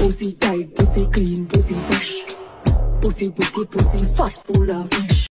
Pussy tight, pussy clean, pussy fresh. Pussy wicked, pussy fat, full of fish.